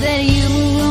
that you.